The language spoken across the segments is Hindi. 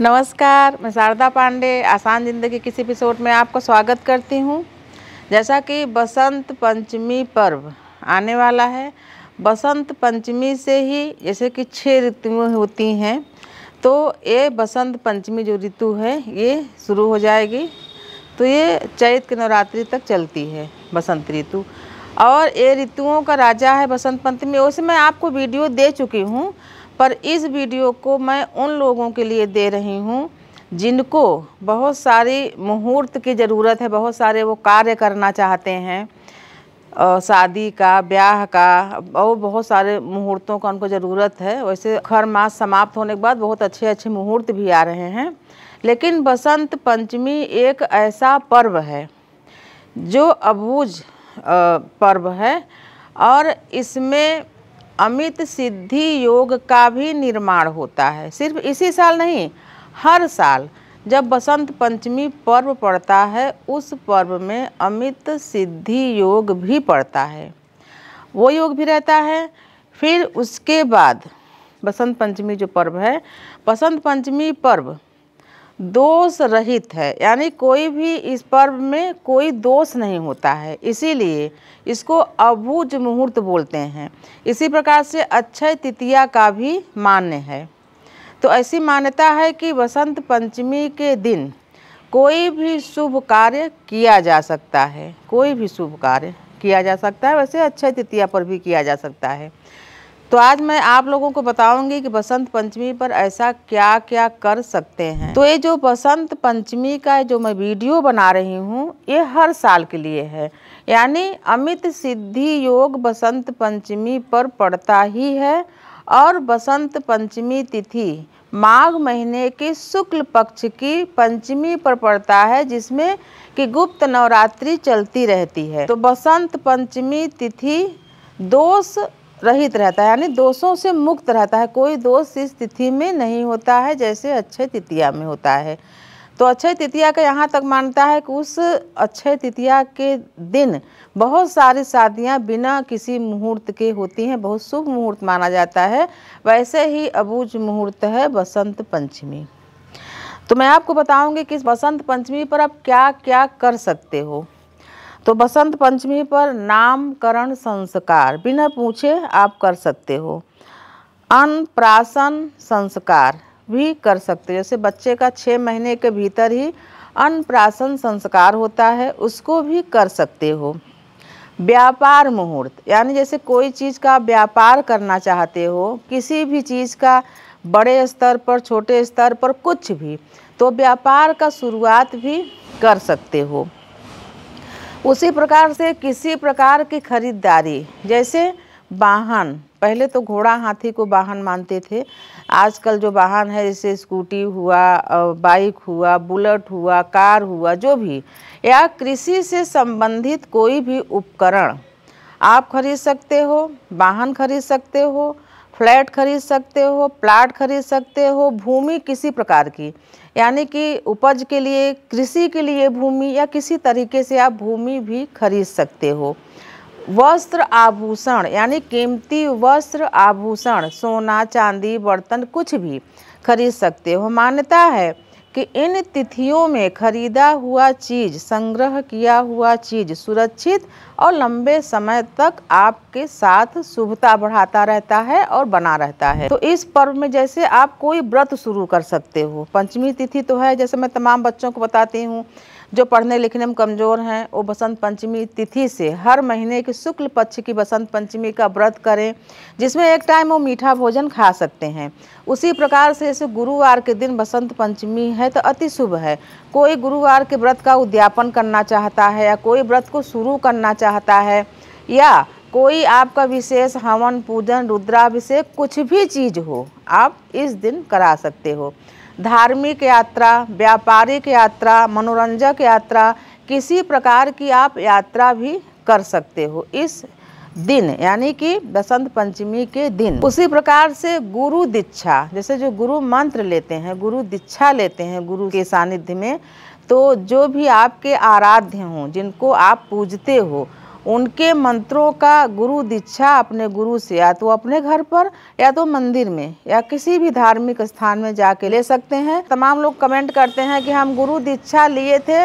नमस्कार, मैं शारदा पांडे, आसान ज़िंदगी किसी एपिसोड में आपका स्वागत करती हूँ। जैसा कि बसंत पंचमी पर्व आने वाला है, बसंत पंचमी से ही जैसे कि छः ऋतुएँ होती हैं तो ये बसंत पंचमी जो ऋतु है, ये शुरू हो जाएगी। तो ये चैत के नवरात्रि तक चलती है बसंत ऋतु। और ये ऋतुओं का राजा है बसंत पंचमी वैसे मैं आपको वीडियो दे चुकी हूँ पर इस वीडियो को मैं उन लोगों के लिए दे रही हूँ जिनको बहुत सारी मुहूर्त की ज़रूरत है, बहुत सारे वो कार्य करना चाहते हैं। शादी का, ब्याह का, और बहुत सारे मुहूर्तों का उनको ज़रूरत है। वैसे हर मास समाप्त होने के बाद बहुत अच्छे अच्छे मुहूर्त भी आ रहे हैं। लेकिन बसंत पंचमी एक ऐसा पर्व है, जो अबूझ पर्व है। और इसमें अमित सिद्धि योग का भी निर्माण होता है। सिर्फ़ इसी साल नहीं, हर साल जब बसंत पंचमी पर्व पड़ता है, उस पर्व में अमित सिद्धि योग भी पड़ता है। वो योग भी रहता है। फिर उसके बाद बसंत पंचमी जो पर्व है, बसंत पंचमी पर्व दोष रहित है। यानी कोई भी इस पर्व में कोई दोष नहीं होता है। इसीलिए इसको अभुज मुहूर्त बोलते हैं। इसी प्रकार से अक्षय तृतीया का भी मान्य है। तो ऐसी मान्यता है कि बसंत पंचमी के दिन कोई भी शुभ कार्य किया जा सकता है। कोई भी शुभ कार्य किया जा सकता है। वैसे अक्षय तृतीया पर भी किया जा सकता है। तो आज मैं आप लोगों को बताऊँगी कि बसंत पंचमी पर ऐसा क्या क्या कर सकते हैं। तो ये जो बसंत पंचमी का जो मैं वीडियो बना रही हूँ, ये हर साल के लिए है। यानी अमित सिद्धि योग बसंत पंचमी पर पड़ता ही है और बसंत पंचमी तिथि माघ महीने के शुक्ल पक्ष की पंचमी पर पड़ता है, जिसमें कि गुप्त नवरात्रि चलती रहती है। तो बसंत पंचमी तिथि दोष रहित रहता है, यानी दोषों से मुक्त रहता है। कोई दोष इस तिथि में नहीं होता है, जैसे अक्षय तृतीया में होता है। तो अक्षय तृतीया का यहाँ तक मानता है कि उस अक्षय तृतीया के दिन बहुत सारी शादियाँ बिना किसी मुहूर्त के होती हैं। बहुत शुभ मुहूर्त माना जाता है। वैसे ही अबूझ मुहूर्त है बसंत पंचमी। तो मैं आपको बताऊँगी कि इस बसंत पंचमी पर आप क्या क्या कर सकते हो। तो बसंत पंचमी पर नामकरण संस्कार। बिना पूछे आप कर सकते हो। अन्नप्राशन संस्कार भी कर सकते हो। जैसे बच्चे का छः महीने के भीतर ही अन्नप्राशन संस्कार होता है, उसको भी कर सकते हो। व्यापार मुहूर्त, यानी जैसे कोई चीज़ का व्यापार करना चाहते हो, किसी भी चीज़ का बड़े स्तर पर, छोटे स्तर पर कुछ भी तो व्यापार का शुरुआत भी कर सकते हो। उसी प्रकार से किसी प्रकार की खरीदारी, जैसे वाहन, पहले तो घोड़ा हाथी को वाहन मानते थे, आजकल जो वाहन है, जैसे स्कूटी हुआ बाइक हुआ, बुलेट हुआ, कार हुआ, जो भी, या कृषि से संबंधित कोई भी उपकरण, आप खरीद सकते हो, वाहन खरीद सकते हो फ्लैट खरीद सकते हो, प्लाट खरीद सकते हो, भूमि किसी प्रकार की। यानी कि उपज के लिए, कृषि के लिए भूमि या किसी तरीके से आप भूमि भी खरीद सकते हो। वस्त्र आभूषण, यानी कीमती वस्त्र आभूषण, सोना, चांदी, बर्तन, कुछ भी खरीद सकते हो। मान्यता है कि इन तिथियों में खरीदा हुआ चीज़, संग्रह किया हुआ चीज़ सुरक्षित और लंबे समय तक आपके साथ शुभता बढ़ाता रहता है और बना रहता है। तो इस पर्व में जैसे आप कोई व्रत शुरू कर सकते हो। पंचमी तिथि तो है, जैसे मैं तमाम बच्चों को बताती हूँ। जो पढ़ने लिखने में कमज़ोर हैं, वो बसंत पंचमी तिथि से हर महीने के शुक्ल पक्ष की बसंत पंचमी का व्रत करें, जिसमें एक टाइम वो मीठा भोजन खा सकते हैं। उसी प्रकार से जैसे गुरुवार के दिन बसंत पंचमी है तो अति शुभ है। कोई गुरुवार के व्रत का उद्यापन करना चाहता है या कोई व्रत को शुरू करना चाहता है, या कोई आपका विशेष हवन, पूजन, रुद्राभिषेक, कुछ भी चीज़ हो, आप इस दिन करा सकते हो। धार्मिक यात्रा, व्यापारिक यात्रा, मनोरंजक यात्रा, किसी प्रकार की आप यात्रा भी कर सकते हो इस दिन, यानी कि बसंत पंचमी के दिन। उसी प्रकार से गुरु दीक्षा, जैसे जो गुरु मंत्र लेते हैं, गुरु दीक्षा लेते हैं गुरु के सानिध्य में तो जो भी आपके आराध्य हों, जिनको आप पूजते हो उनके मंत्रों का गुरु दीक्षा अपने गुरु से, या तो अपने घर पर, या तो मंदिर में, या किसी भी धार्मिक स्थान में जाके ले सकते हैं। तमाम लोग कमेंट करते हैं कि हम गुरु दीक्षा लिए थे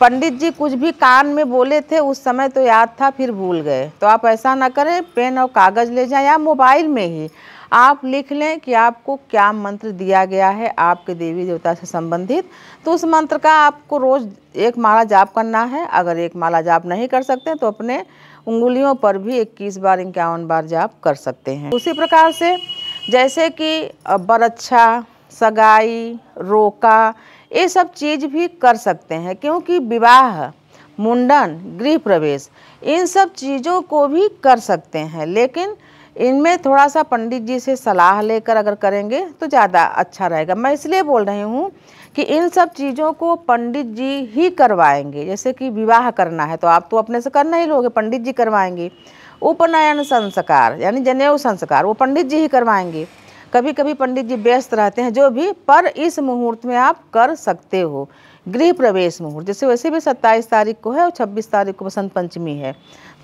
पंडित जी कुछ भी कान में बोले थे, उस समय तो याद था, फिर भूल गए। तो आप ऐसा ना करें, पेन और कागज़ ले जाएँ या मोबाइल में ही आप लिख लें कि आपको क्या मंत्र दिया गया है, आपके देवी देवता से संबंधित। तो उस मंत्र का आपको रोज़ एक माला जाप करना है। अगर एक माला जाप नहीं कर सकते तो अपने उंगलियों पर भी इक्कीस बार, इक्यावन बार जाप कर सकते हैं। उसी प्रकार से जैसे कि बरच्छा सगाई, रोका, ये सब चीज़ भी कर सकते हैं, क्योंकि विवाह, मुंडन, गृह प्रवेश, इन सब चीज़ों को भी कर सकते हैं, लेकिन इनमें थोड़ा सा पंडित जी से सलाह लेकर अगर करेंगे तो ज़्यादा अच्छा रहेगा। मैं इसलिए बोल रही हूँ कि इन सब चीज़ों को पंडित जी ही करवाएँगे, जैसे कि विवाह करना है तो आप तो अपने से करना ही लोगे, पंडित जी करवाएँगे। उपनयन संस्कार, यानी जनेऊ संस्कार, वो पंडित जी ही करवाएँगे। कभी कभी पंडित जी व्यस्त रहते हैं, जो भी, पर इस मुहूर्त में आप कर सकते हो। गृह प्रवेश मुहूर्त, जैसे वैसे भी सत्ताईस तारीख को है और छब्बीस तारीख को बसंत पंचमी है।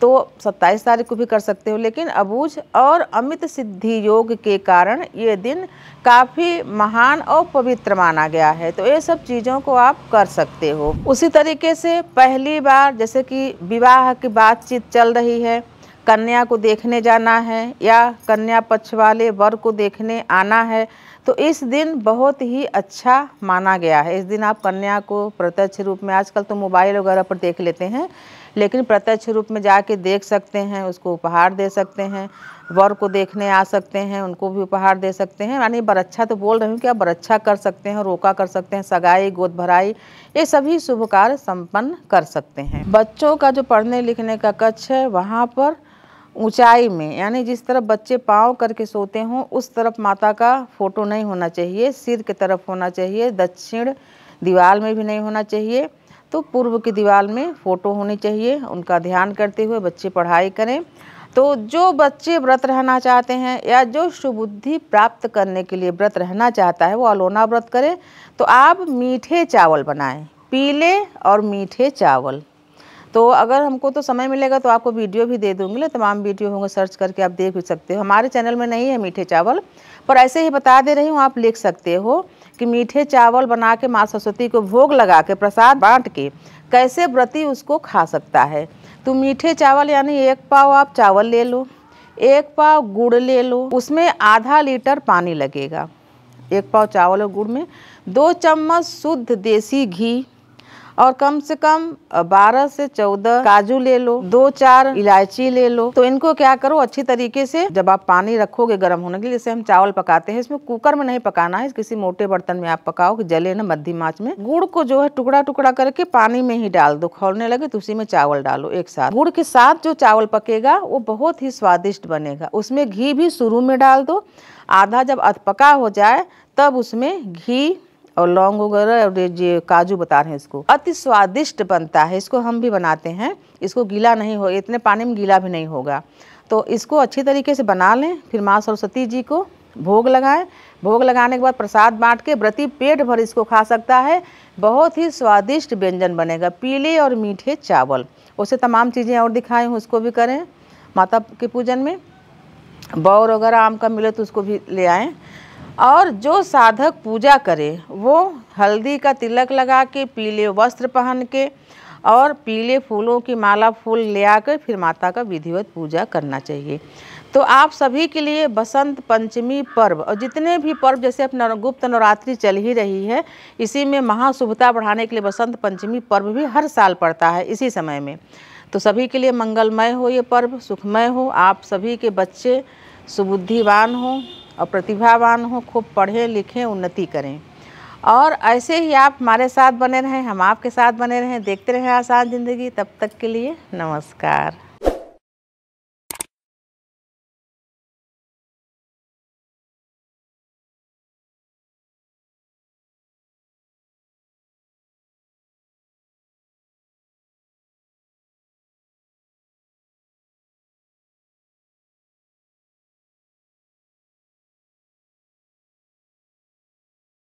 तो सत्ताईस तारीख को भी कर सकते हो, लेकिन अबूझ और अमित सिद्धि योग के कारण ये दिन काफ़ी महान और पवित्र माना गया है। तो ये सब चीज़ों को आप कर सकते हो। उसी तरीके से पहली बार, जैसे कि विवाह की बातचीत चल रही है कन्या को देखने जाना है या कन्या पक्ष वाले वर को देखने आना है तो इस दिन बहुत ही अच्छा माना गया है। इस दिन आप कन्या को प्रत्यक्ष रूप में, आजकल तो मोबाइल वगैरह पर देख लेते हैं, लेकिन प्रत्यक्ष रूप में जाके देख सकते हैं, उसको उपहार दे सकते हैं, वर को देखने आ सकते हैं, उनको भी उपहार दे सकते हैं। यानी बरच्छा तो बोल रही हूँ कि आप बरच्छा कर सकते हैं, रोका कर सकते हैं, सगाई, गोद भराई, ये सभी शुभ कार्य संपन्न कर सकते हैं। बच्चों का जो पढ़ने लिखने का कक्ष है, वहाँ पर ऊंचाई में, यानी जिस तरफ़ बच्चे पाँव करके सोते हों, उस तरफ़ माता का फ़ोटो नहीं होना चाहिए। सिर की तरफ़ होना चाहिए, दक्षिण दीवार में भी नहीं होना चाहिए। तो पूर्व की दीवार में फ़ोटो होनी चाहिए, उनका ध्यान करते हुए बच्चे पढ़ाई करें। तो जो बच्चे व्रत रहना चाहते हैं या जो सुबुद्धि प्राप्त करने के लिए व्रत रहना चाहता है, वो अलोना व्रत करें। तो आप मीठे चावल बनाएँ, पीले और मीठे चावल। तो अगर हमको तो समय मिलेगा तो आपको वीडियो भी दे दूँगी ना तमाम वीडियो होंगे, सर्च करके आप देख भी सकते हो। हमारे चैनल में नहीं है मीठे चावल, पर ऐसे ही बता दे रही हूँ, आप लिख सकते हो कि मीठे चावल बना के माँ सरस्वती को भोग लगा के, प्रसाद बांट के, कैसे व्रती उसको खा सकता है। तो मीठे चावल यानी एक पाव आप चावल ले लो, एक पाव गुड़ ले लो, उसमें आधा लीटर पानी लगेगा। एक पाव चावल और गुड़ में दो चम्मच शुद्ध देसी घी और कम से कम 12 से 14 काजू ले लो, दो चार इलायची ले लो। तो इनको क्या करो, अच्छी तरीके से जब आप पानी रखोगे गर्म होने के लिए, जैसे हम चावल पकाते हैं, इसमें कुकर में नहीं पकाना है, किसी मोटे बर्तन में आप पकाओ, कि जले ना मध्यम आँच में। गुड़ को जो है टुकड़ा टुकड़ा करके पानी में ही डाल दो, खोलने लगे तो उसी में चावल डालो एक साथ। गुड़ के साथ जो चावल पकेगा, वो बहुत ही स्वादिष्ट बनेगा। उसमें घी भी शुरू में डाल दो। आधा जब अधपका हो जाए, तब उसमें घी और लौंग वगैरह और ये काजू बता रहे हैं इसको। अति स्वादिष्ट बनता है। इसको हम भी बनाते हैं। इसको गीला नहीं हो, इतने पानी में गीला भी नहीं होगा। तो इसको अच्छी तरीके से बना लें। फिर माँ सरस्वती जी को भोग लगाएँ। भोग लगाने के बाद प्रसाद बांट के व्रती पेट भर इसको खा सकता है। बहुत ही स्वादिष्ट व्यंजन बनेगा, पीले और मीठे चावल। उसे तमाम चीज़ें और दिखाई हूँ, उसको भी करें। माता के पूजन में। बौर वगैरह आम का मिले तो उसको भी ले आएँ। और जो साधक पूजा करे, वो हल्दी का तिलक लगा के, पीले वस्त्र पहन के और पीले फूलों की माला फूल ले आकर फिर माता का विधिवत पूजा करना चाहिए। तो आप सभी के लिए बसंत पंचमी पर्व और जितने भी पर्व, जैसे अब गुप्त नवरात्रि चल ही रही है, इसी में महाशुभता बढ़ाने के लिए बसंत पंचमी पर्व भी हर साल पड़ता है इसी समय में। तो सभी के लिए मंगलमय हो ये पर्व, सुखमय हो, आप सभी के बच्चे सुबुद्धिवान हों। और प्रतिभावान हो, खूब पढ़ें, लिखें, उन्नति करें। और ऐसे ही आप हमारे साथ बने रहें, हम आपके साथ बने रहें, देखते रहें आसान ज़िंदगी। तब तक के लिए नमस्कार।